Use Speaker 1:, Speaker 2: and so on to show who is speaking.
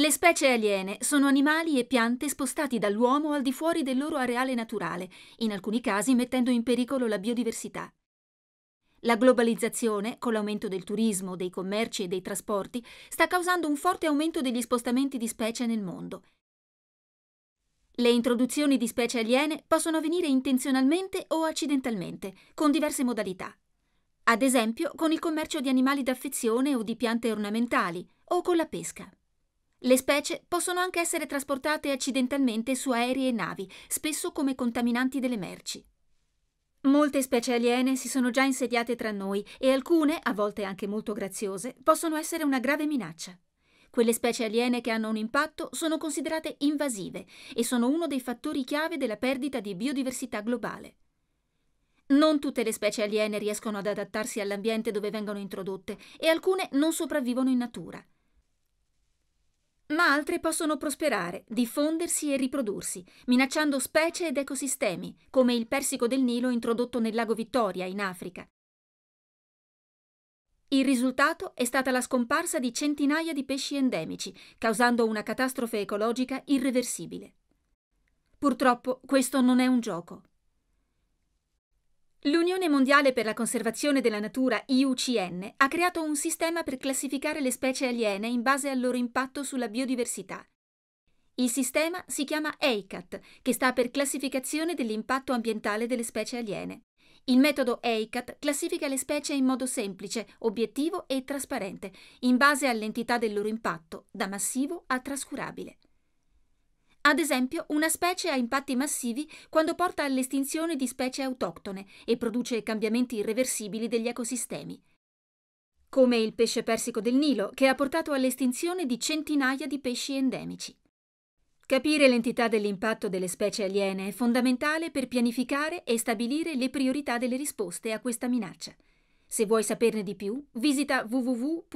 Speaker 1: Le specie aliene sono animali e piante spostati dall'uomo al di fuori del loro areale naturale, in alcuni casi mettendo in pericolo la biodiversità. La globalizzazione, con l'aumento del turismo, dei commerci e dei trasporti, sta causando un forte aumento degli spostamenti di specie nel mondo. Le introduzioni di specie aliene possono avvenire intenzionalmente o accidentalmente, con diverse modalità. Ad esempio con il commercio di animali d'affezione o di piante ornamentali, o con la pesca. Le specie possono anche essere trasportate accidentalmente su aerei e navi, spesso come contaminanti delle merci. Molte specie aliene si sono già insediate tra noi e alcune, a volte anche molto graziose, possono essere una grave minaccia. Quelle specie aliene che hanno un impatto sono considerate invasive e sono uno dei fattori chiave della perdita di biodiversità globale. Non tutte le specie aliene riescono ad adattarsi all'ambiente dove vengono introdotte e alcune non sopravvivono in natura ma altre possono prosperare, diffondersi e riprodursi, minacciando specie ed ecosistemi, come il persico del Nilo introdotto nel lago Vittoria, in Africa. Il risultato è stata la scomparsa di centinaia di pesci endemici, causando una catastrofe ecologica irreversibile. Purtroppo questo non è un gioco. L'Unione Mondiale per la Conservazione della Natura, IUCN, ha creato un sistema per classificare le specie aliene in base al loro impatto sulla biodiversità. Il sistema si chiama EICAT, che sta per Classificazione dell'impatto ambientale delle specie aliene. Il metodo EICAT classifica le specie in modo semplice, obiettivo e trasparente, in base all'entità del loro impatto, da massivo a trascurabile. Ad esempio, una specie ha impatti massivi quando porta all'estinzione di specie autoctone e produce cambiamenti irreversibili degli ecosistemi. Come il pesce persico del Nilo, che ha portato all'estinzione di centinaia di pesci endemici. Capire l'entità dell'impatto delle specie aliene è fondamentale per pianificare e stabilire le priorità delle risposte a questa minaccia. Se vuoi saperne di più, visita www.iucn.org.